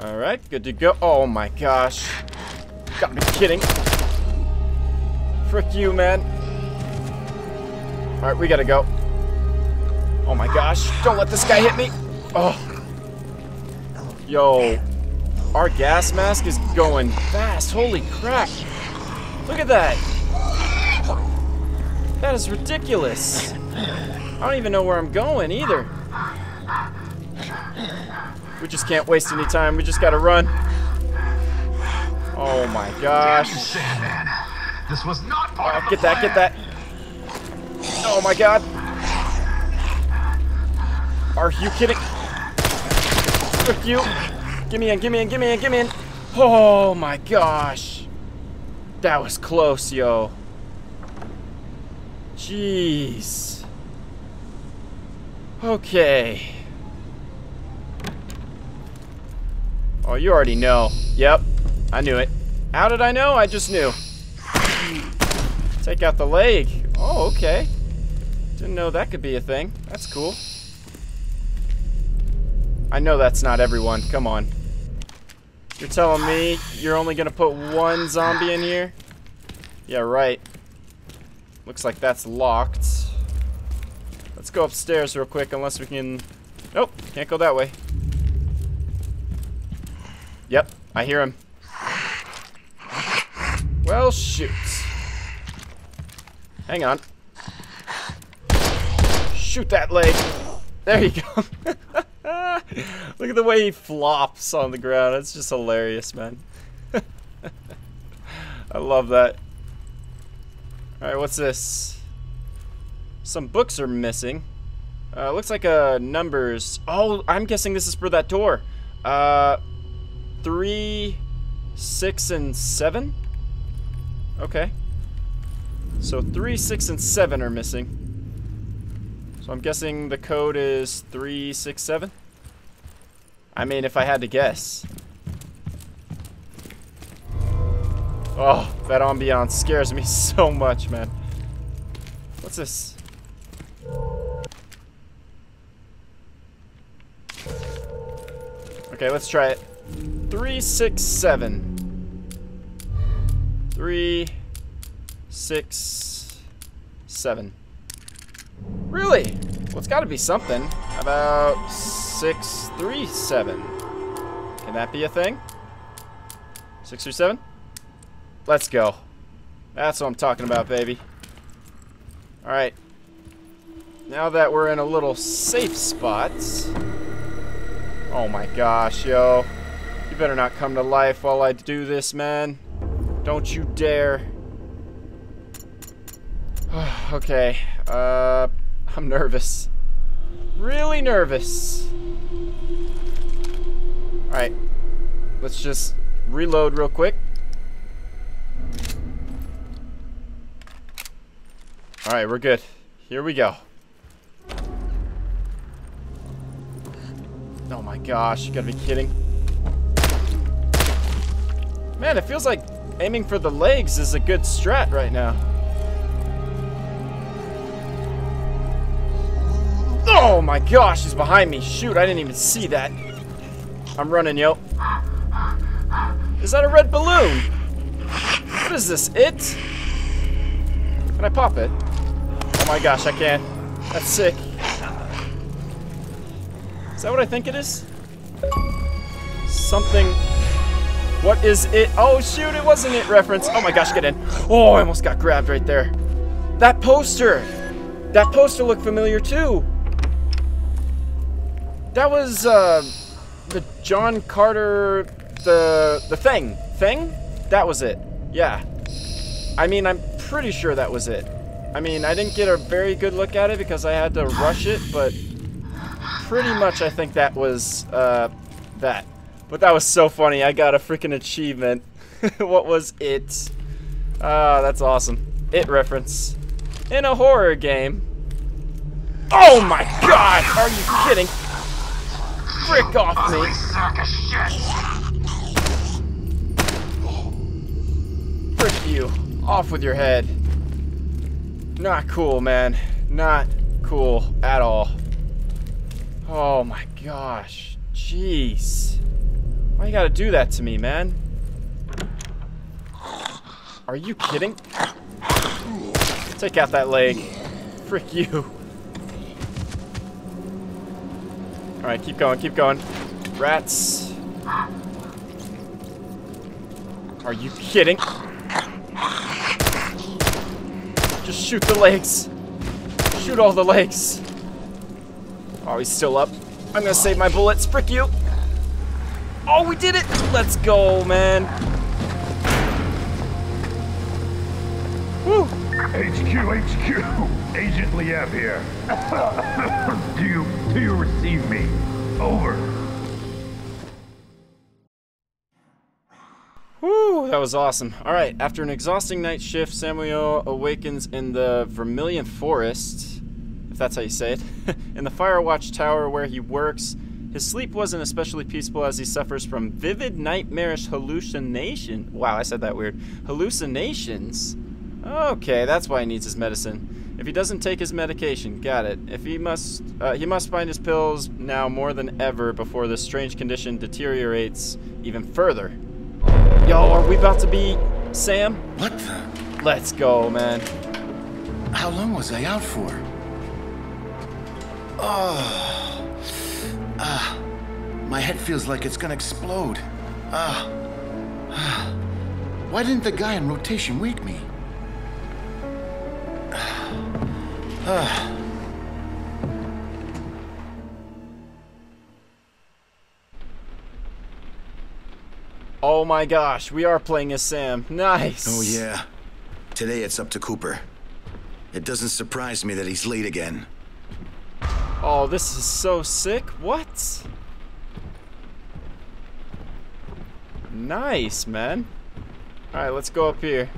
Alright, good to go. Oh my gosh. Got me kidding. Frick you, man. Alright, we gotta go. Oh my gosh. Don't let this guy hit me. Oh. Yo. Our gas mask is going fast. Holy crap. Look at that. That is ridiculous. I don't even know where I'm going either. We just can't waste any time. We just gotta run. Oh my gosh. This was not part Oh, of get that, get that. Oh my god. Are you kidding? Frick you. Give me in, give me in, give me in, give me in. Oh my gosh. That was close, yo. Jeez. Okay. Oh, you already know. Yep, I knew it. How did I know? I just knew. Take out the leg. Oh, okay. Didn't know that could be a thing. That's cool. I know that's not everyone. Come on. You're telling me you're only gonna put one zombie in here? Yeah, right. Looks like that's locked. Let's go upstairs real quick, unless we can... Nope, can't go that way. Yep, I hear him. Well, shoot. Hang on. Shoot that leg. There you go. Look at the way he flops on the ground. It's just hilarious, man. I love that. Alright, what's this? Some books are missing. Uh, looks like uh, numbers. Oh, I'm guessing this is for that door. Uh, three, six, and seven? Okay. So three, six, and seven are missing. So I'm guessing the code is three, six, seven? I mean, if I had to guess. Oh, that ambiance scares me so much, man. What's this? Okay, let's try it. Three, six, seven. Three, six, seven. Really? Well, it's got to be something. About six, three, seven? Can that be a thing? Six or seven? Let's go. That's what I'm talking about, baby. Alright. Now that we're in a little safe spot. Oh my gosh, yo. Better not come to life while I do this, man. Don't you dare. okay. Uh, I'm nervous. Really nervous. Alright. Let's just reload real quick. Alright, we're good. Here we go. Oh my gosh, you gotta be kidding. Man, it feels like aiming for the legs is a good strat right now. Oh my gosh, he's behind me. Shoot, I didn't even see that. I'm running, yo. Is that a red balloon? What is this, it? Can I pop it? Oh my gosh, I can't. That's sick. Is that what I think it is? Something. What is it? Oh shoot, it wasn't it reference. Oh my gosh, get in. Oh, I almost got grabbed right there. That poster. That poster looked familiar too. That was uh, the John Carter, the the thing, thing. That was it. Yeah. I mean, I'm pretty sure that was it. I mean, I didn't get a very good look at it because I had to rush it, but pretty much I think that was uh, that. But that was so funny. I got a freaking achievement. what was it? Ah, that's awesome. It reference in a horror game. Oh my god! Are you kidding? Frick off me! Frick you! Off with your head! Not cool, man. Not cool at all. Oh my gosh. Jeez. Why you gotta do that to me, man? Are you kidding? Take out that leg. Frick you. Alright, keep going, keep going. Rats. Are you kidding? Just shoot the legs. Shoot all the legs. Oh, he's still up. I'm gonna save my bullets. Frick you. Oh, we did it. Let's go, man. Woo. HQ, HQ, Agent Liev here. do you, do you receive me? Over. Whew, that was awesome. All right, after an exhausting night shift, Samuel awakens in the Vermilion Forest, if that's how you say it, in the Firewatch Tower where he works. His sleep wasn't especially peaceful as he suffers from vivid nightmarish hallucination. Wow, I said that weird. Hallucinations. Okay, that's why he needs his medicine. If he doesn't take his medication, got it. If he must, uh, he must find his pills now more than ever before this strange condition deteriorates even further. Yo, are we about to be Sam? What the? Let's go, man. How long was I out for? Oh. Ah. My head feels like it's gonna explode. Ah. Ah. Why didn't the guy in rotation wake me? Ah. Oh my gosh, we are playing as Sam. Nice. Oh, yeah. Today it's up to Cooper. It doesn't surprise me that he's late again. Oh, this is so sick. What? Nice, man. Alright, let's go up here.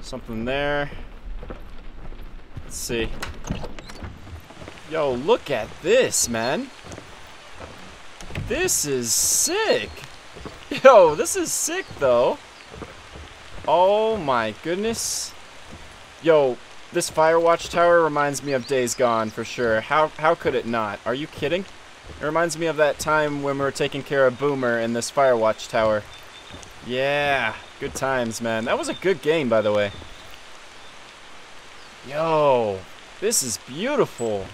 Something there. Let's see. Yo, look at this, man. This is sick. Yo, this is sick, though. Oh my goodness. Yo, this Firewatch tower reminds me of Days Gone for sure. How how could it not? Are you kidding? It reminds me of that time when we were taking care of Boomer in this Firewatch tower. Yeah, good times, man. That was a good game, by the way. Yo, this is beautiful.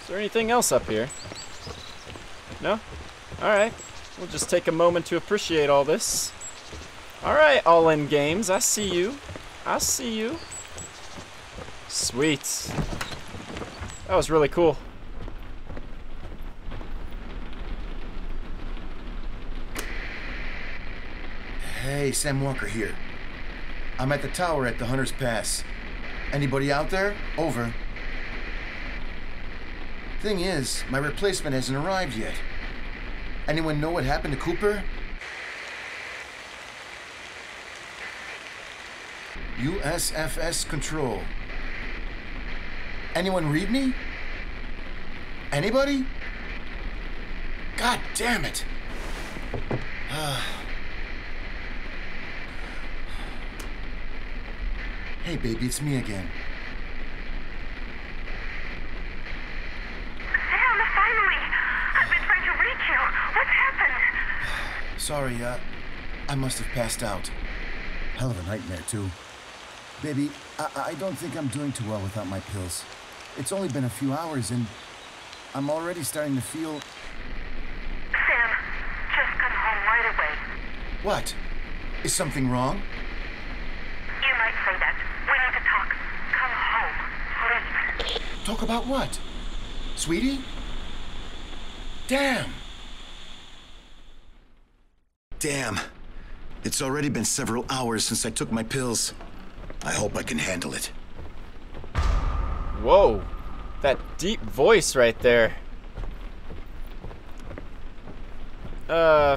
Is there anything else up here? No? Alright. We'll just take a moment to appreciate all this. Alright, All In Games. I see you. I see you. Sweet. That was really cool. Hey, Sam Walker here. I'm at the tower at the Hunter's Pass. Anybody out there? Over. Thing is, my replacement hasn't arrived yet. Anyone know what happened to Cooper? USFS Control. Anyone read me? Anybody? God damn it! hey, baby, it's me again. Sam, finally! I've been trying to reach you. What's happened? Sorry, uh, I must have passed out. Hell of a nightmare, too. Baby, I, I don't think I'm doing too well without my pills. It's only been a few hours, and I'm already starting to feel. Sam, just come home right away. What? Is something wrong? You might say that. We need to talk. Come home, please. Talk about what? Sweetie? Damn! Damn. It's already been several hours since I took my pills. I hope I can handle it. Whoa. That deep voice right there. Uh.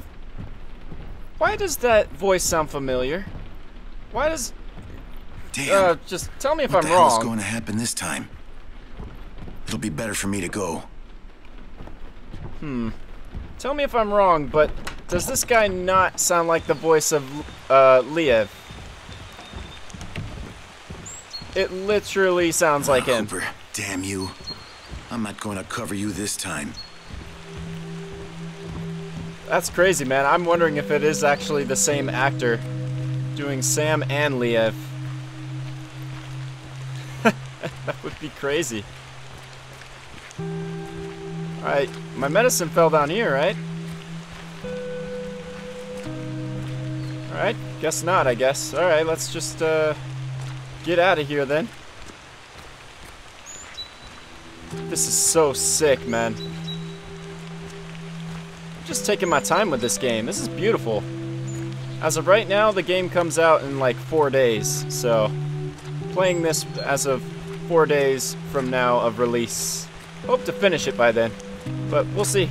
Why does that voice sound familiar? Why does. Damn. Uh, just tell me if what I'm wrong. going to happen this time? It'll be better for me to go. Hmm. Tell me if I'm wrong, but does this guy not sound like the voice of uh, Liev? It literally sounds like him. Cooper, damn you. I'm not going to cover you this time. That's crazy, man. I'm wondering if it is actually the same actor doing Sam and Liev. that would be crazy. Alright, my medicine fell down here, right? Alright, guess not, I guess. Alright, let's just uh, get out of here then. This is so sick, man. Just taking my time with this game. This is beautiful. As of right now, the game comes out in like four days, so playing this as of four days from now of release. Hope to finish it by then, but we'll see.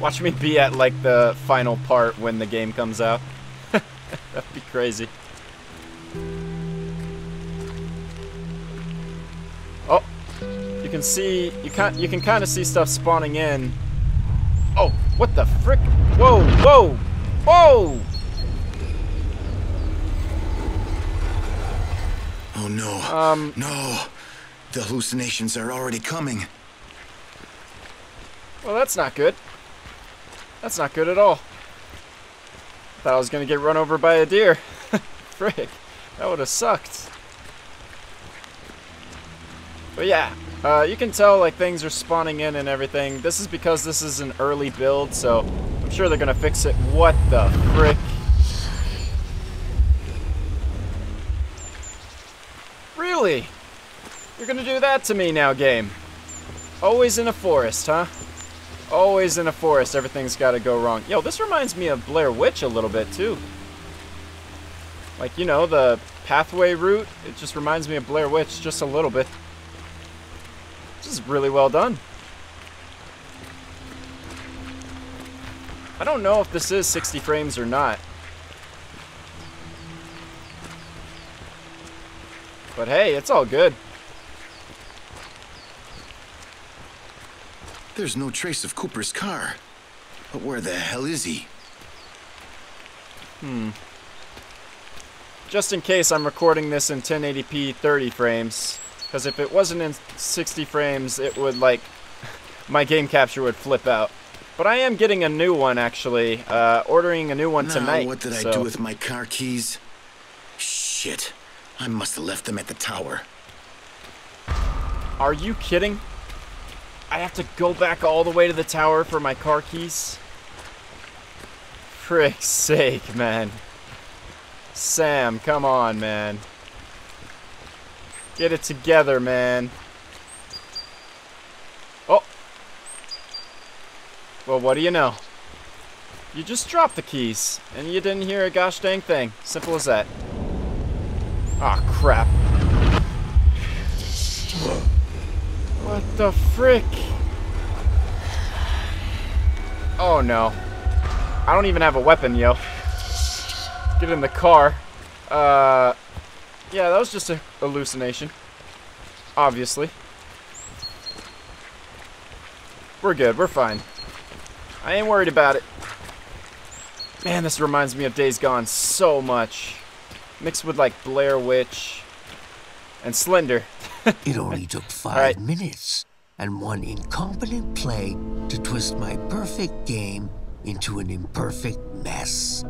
Watch me be at like the final part when the game comes out. That'd be crazy. Can see you can you can kind of see stuff spawning in. Oh, what the frick? Whoa, whoa, whoa! Oh no. Um, No. The hallucinations are already coming. well, that's not good. That's not good at all. Thought I was gonna get run over by a deer. Frick, that would have sucked. But yeah, uh, you can tell like things are spawning in and everything. This is because this is an early build, so I'm sure they're gonna fix it. What the frick? Really? You're gonna do that to me now, game? Always in a forest, huh? Always in a forest, everything's gotta go wrong. Yo, this reminds me of Blair Witch a little bit, too. Like, you know, the pathway route, it just reminds me of Blair Witch just a little bit. This is really well done. I don't know if this is 60 frames or not. But hey, it's all good. There's no trace of Cooper's car. But where the hell is he? Hmm. Just in case I'm recording this in 1080p 30 frames. Because if it wasn't in 60 frames, it would like, my game capture would flip out. But I am getting a new one actually, uh, ordering a new one now, tonight. what did I do with my car keys? Shit. I must have left them at the tower. Are you kidding? I have to go back all the way to the tower for my car keys? Frick's sake, man. Sam, come on, man. Get it together, man. Oh. Well, what do you know? You just dropped the keys, and you didn't hear a gosh dang thing. Simple as that. Ah, crap. What the frick? Oh no. I don't even have a weapon, yo. Get in the car. Uh, yeah, that was just a hallucination. Obviously. We're good, we're fine. I ain't worried about it. Man, this reminds me of Days Gone so much. Mixed with like Blair Witch and Slender. It only took five right. minutes and one incompetent play to twist my perfect game into an imperfect mess.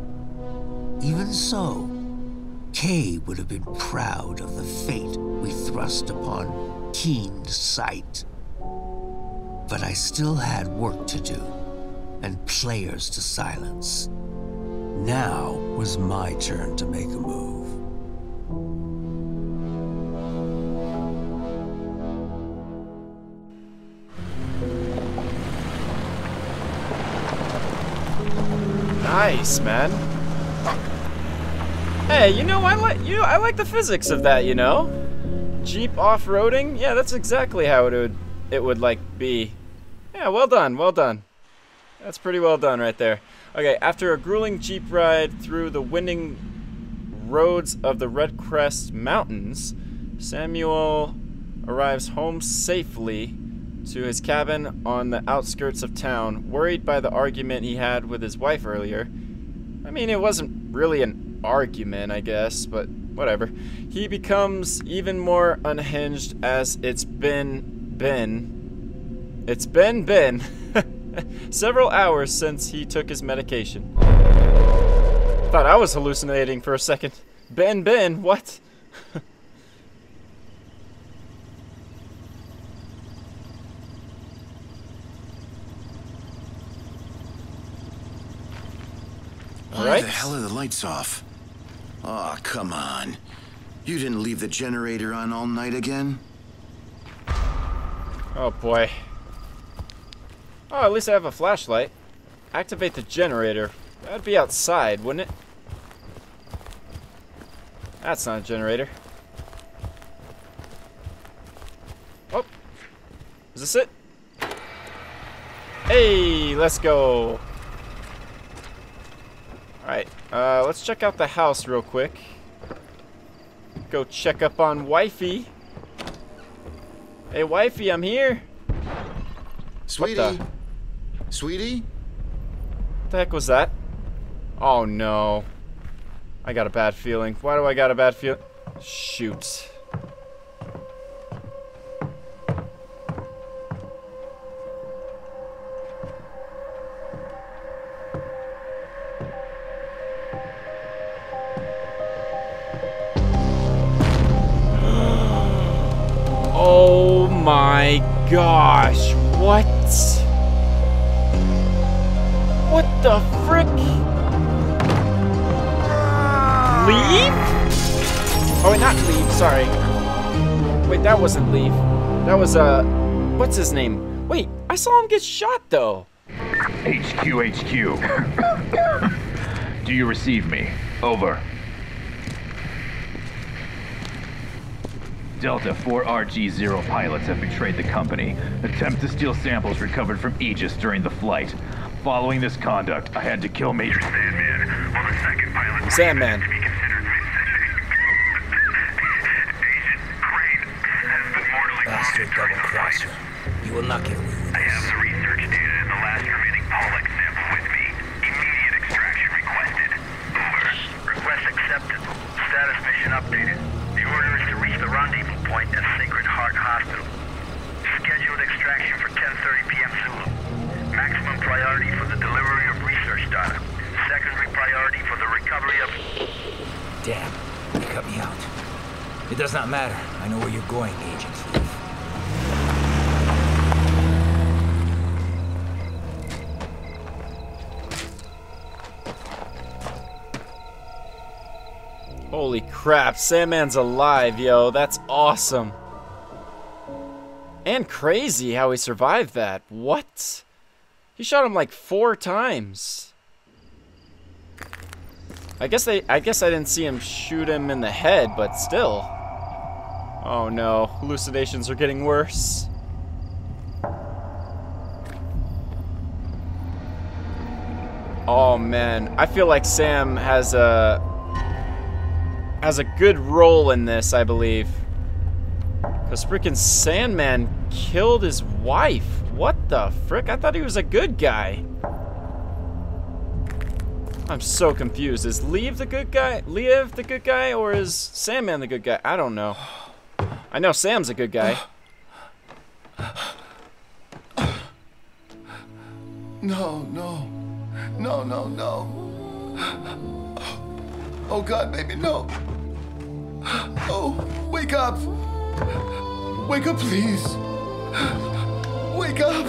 Even so, Kay would have been proud of the fate we thrust upon keen sight. But I still had work to do and players to silence. Now was my turn to make a move. Nice, man. Hey, you know I like you. I like the physics of that. You know, Jeep off-roading. Yeah, that's exactly how it would it would like be. Yeah, well done, well done. That's pretty well done right there. Okay, after a grueling Jeep ride through the winding roads of the Red Crest Mountains, Samuel arrives home safely to his cabin on the outskirts of town, worried by the argument he had with his wife earlier. I mean, it wasn't really an argument, I guess, but whatever. He becomes even more unhinged as it's been been. It's been been several hours since he took his medication. Thought I was hallucinating for a second. Ben, Ben, what? Why the hell are the lights off? Oh, come on. You didn't leave the generator on all night again? Oh boy. Oh, at least I have a flashlight. Activate the generator. That'd be outside, wouldn't it? That's not a generator. Oh. Is this it? Hey, let's go. Alright, uh, let's check out the house real quick. Go check up on wifey. Hey, wifey, I'm here. Sweetie? the- Sweetie? What the heck was that? Oh no. I got a bad feeling. Why do I got a bad feeling? Shoot. Gosh. What? What the frick? Liev? Oh, not Liev. Sorry. Wait, that wasn't Liev. That was, uh, what's his name? Wait, I saw him get shot, though. HQ, HQ. Do you receive me? Over. Delta 4RG0 pilots have betrayed the company. Attempt to steal samples recovered from Aegis during the flight. Following this conduct, I had to kill Major Sandman, while the second pilot Sandman. to be considered. Agent Crane has been mortally Bastard wounded during double-crosser. You will not get away with I have this. the research data and the last remaining Pollux sample with me. Immediate extraction requested. Over. Request accepted. Status mission updated. The order is to reach the rendezvous point at Sacred Heart Hospital. Scheduled extraction for 10.30 p.m. Zulu. Maximum priority for the delivery of research data. Secondary priority for the recovery of... Damn, you cut me out. It does not matter. I know where you're going, Agent Thief. Holy crap, Sandman's alive, yo. That's awesome. And crazy how he survived that. What? He shot him like four times. I guess they I guess I didn't see him shoot him in the head, but still. Oh no, hallucinations are getting worse. Oh man, I feel like Sam has a has a good role in this, I believe. Cause freaking Sandman killed his wife. What the frick? I thought he was a good guy. I'm so confused. Is Liev the good guy? Liev the good guy, or is Sandman the good guy? I don't know. I know Sam's a good guy. No, no. No, no, no. Oh god, baby, no. Oh, wake up. Wake up, please. Wake up.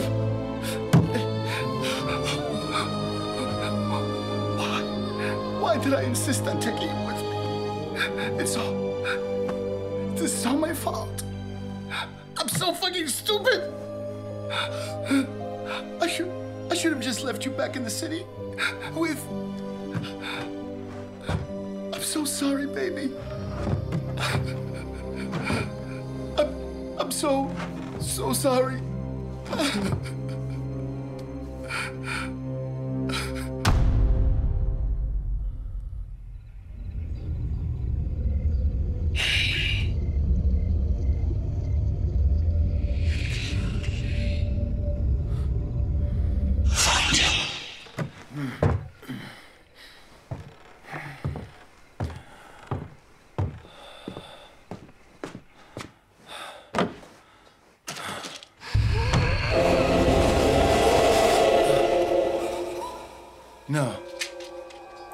Why? Why did I insist on taking you with me? It's all. This is all my fault. I'm so fucking stupid. I should I should have just left you back in the city with so sorry, baby. I'm I'm so so sorry.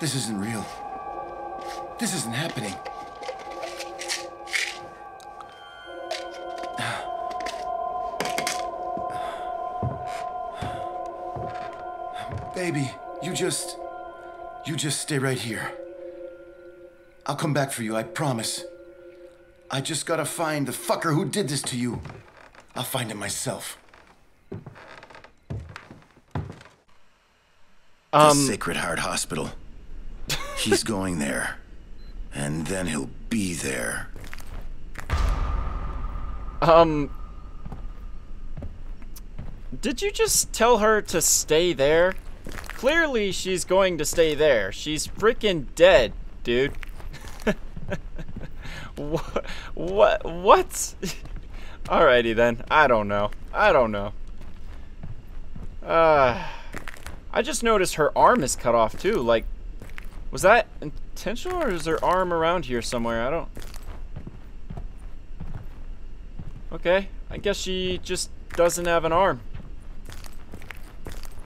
This isn't real. This isn't happening. Baby, you just. You just stay right here. I'll come back for you, I promise. I just gotta find the fucker who did this to you. I'll find him myself. the Um, Sacred Heart Hospital. He's going there. And then he'll be there. Um. Did you just tell her to stay there? Clearly, she's going to stay there. She's freaking dead, dude. what? What? What? Alrighty then. I don't know. I don't know. Uh, I just noticed her arm is cut off too. Like, was that intentional or is her arm around here somewhere? I don't. Okay, I guess she just doesn't have an arm.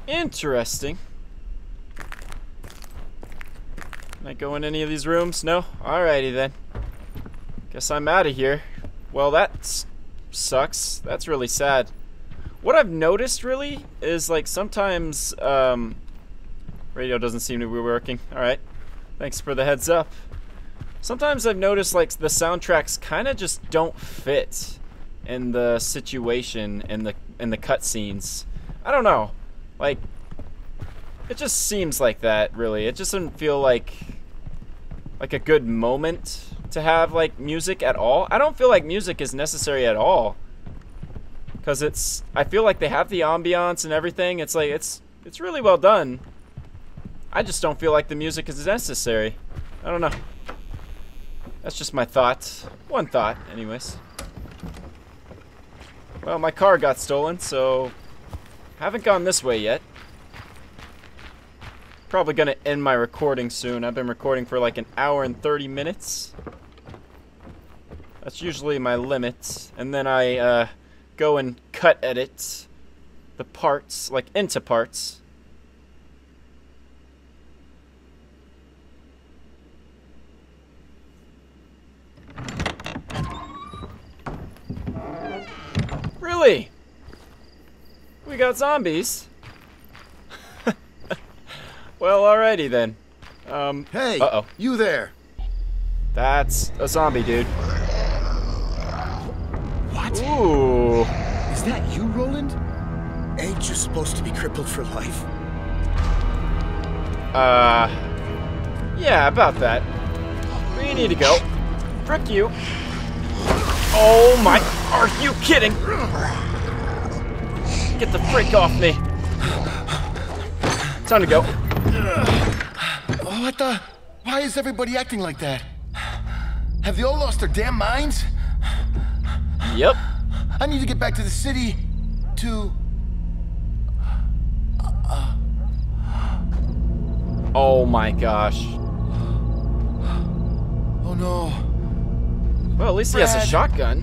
Interesting. Can I go in any of these rooms? No? Alrighty then. Guess I'm out of here. Well, that sucks. That's really sad. What I've noticed really is like sometimes um, radio doesn't seem to be working. Alright. Thanks for the heads up. Sometimes I've noticed like the soundtracks kind of just don't fit in the situation and the in the cutscenes. I don't know. Like it just seems like that really. It just doesn't feel like like a good moment to have like music at all. I don't feel like music is necessary at all. Cuz it's I feel like they have the ambiance and everything. It's like it's it's really well done. I just don't feel like the music is necessary. I don't know. That's just my thoughts. One thought, anyways. Well, my car got stolen, so haven't gone this way yet. Probably gonna end my recording soon. I've been recording for like an hour and 30 minutes. That's usually my limit. And then I uh, go and cut edit the parts, like into parts. Really? We got zombies? well, alrighty then. Um, Hey, Uh-oh. you there. that's a zombie, dude. What? Ooh. Is that you, Roland? Ain't you supposed to be crippled for life? Uh, yeah, about that. We need to go? Frick you. Oh my, are you kidding? Get the frick off me. Time to go. Oh, what the? Why is everybody acting like that? Have they all lost their damn minds? Yep. I need to get back to the city to. Oh my gosh. Oh no. Well, at least he has a shotgun.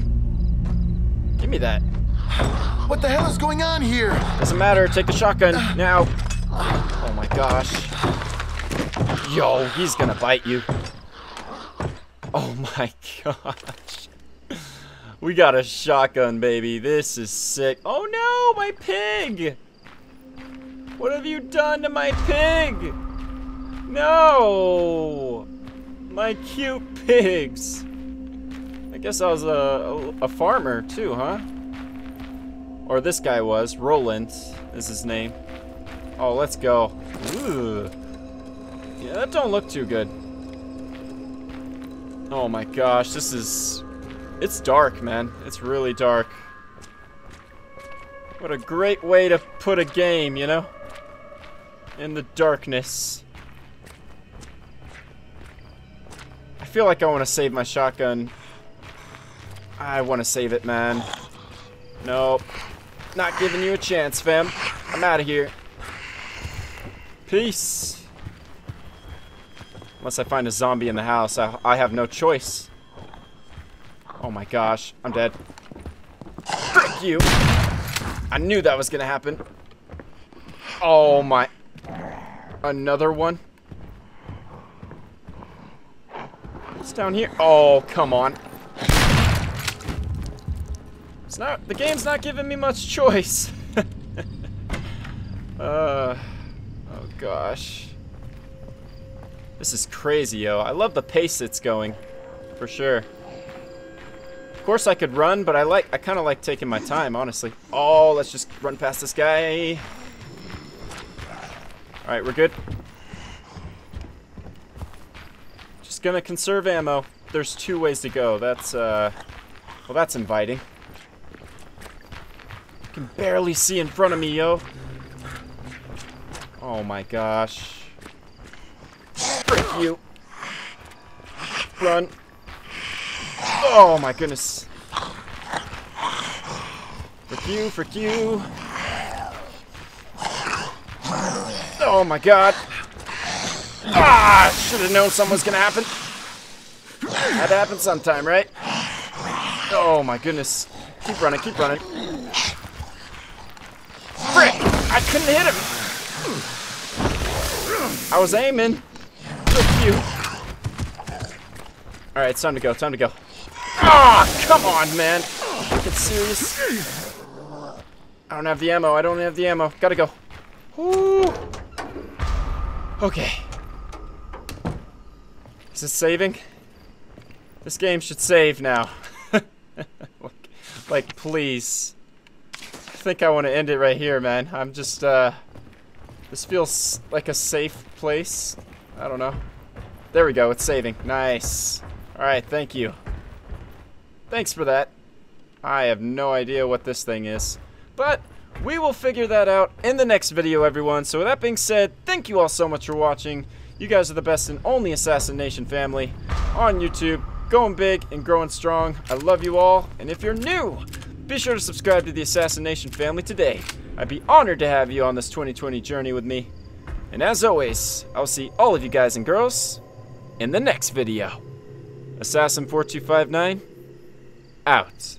Give me that. What the hell is going on here? Doesn't matter. Take the shotgun now. Oh my gosh. Yo, he's gonna bite you. Oh my gosh. We got a shotgun, baby. This is sick. Oh no, my pig! What have you done to my pig? No! My cute pigs. Guess I was a, a, a farmer too, huh? Or this guy was. Roland is his name. Oh, let's go. Ooh. Yeah, that don't look too good. Oh my gosh, this is... It's dark, man. It's really dark. What a great way to put a game, you know? In the darkness. I feel like I want to save my shotgun. I want to save it, man. Nope. Not giving you a chance, fam. I'm out of here. Peace. Unless I find a zombie in the house, I, I have no choice. Oh my gosh, I'm dead. Frick you! I knew that was gonna happen. Oh my. Another one. It's down here. Oh, come on. It's not, the game's not giving me much choice. uh, oh gosh. This is crazy, yo. I love the pace it's going, for sure. Of course I could run, but I like, I kind of like taking my time, honestly. Oh, let's just run past this guy. All right, we're good. Just gonna conserve ammo. There's two ways to go. That's, uh, well, that's inviting. Can barely see in front of me, yo. Oh my gosh. Frick you. Run. Oh my goodness. Frick you, frick you. Oh my god. Ah, should have known something was gonna happen. Had to happen sometime, right? Oh my goodness. Keep running, keep running. Couldn't hit him! I was aiming. You. Alright, it's time to go, time to go. Ah, come on, man. Get serious. I don't have the ammo, I don't have the ammo. Gotta go. Woo. Okay. Is it saving? This game should save now. like, please. I think I want to end it right here, man. I'm just, uh... This feels like a safe place. I don't know. There we go, it's saving. Nice. Alright, thank you. Thanks for that. I have no idea what this thing is. But, we will figure that out in the next video, everyone. So with that being said, thank you all so much for watching. You guys are the best and only Assassin Nation family on YouTube. Going big and growing strong. I love you all. And if you're new, be sure to subscribe to the Assassin Nation family today. I'd be honored to have you on this 2020 journey with me. And as always, I'll see all of you guys and girls in the next video. Assassin4259, out.